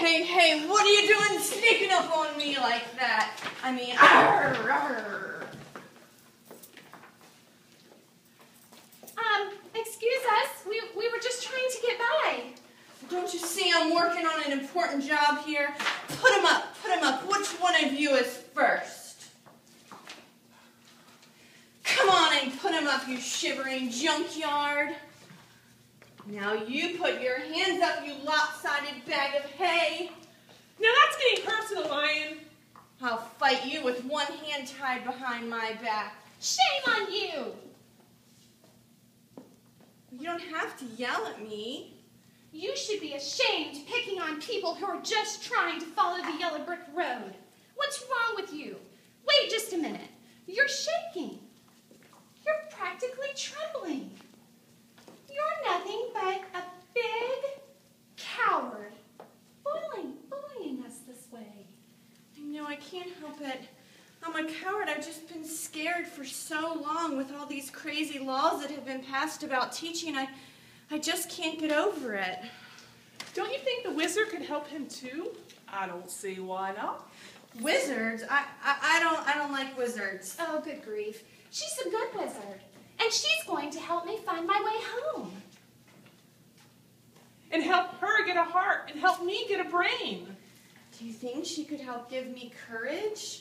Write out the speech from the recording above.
hey, hey, what are you doing sneaking up on me like that? I mean, arr, arr. Um, excuse us. We, we were just trying to get by. Don't you see I'm working on an important job here? Put him up, put him up. Which one of you is first? Come on and put him up, you shivering junkyard. Now you put your hands up, you lopsided bag of hay. Now that's getting personal, Lion. I'll fight you with one hand tied behind my back. Shame on you. You don't have to yell at me. You should be ashamed picking on people who are just trying to follow the yellow brick road. What's wrong with you? Wait just a minute. You're shaking. You're practically trembling. You're nothing but a big coward, bullying, bullying us this way. I know I can't help it. I'm a coward. I've just been scared for so long with all these crazy laws that have been passed about teaching. I, I just can't get over it. Don't you think the wizard could help him too? I don't see why not. Wizards? I, I, I don't I don't like wizards. Oh, good grief. She's a good wizard, and she's going to help me find my way home. And help her get a heart and help me get a brain. Do you think she could help give me courage?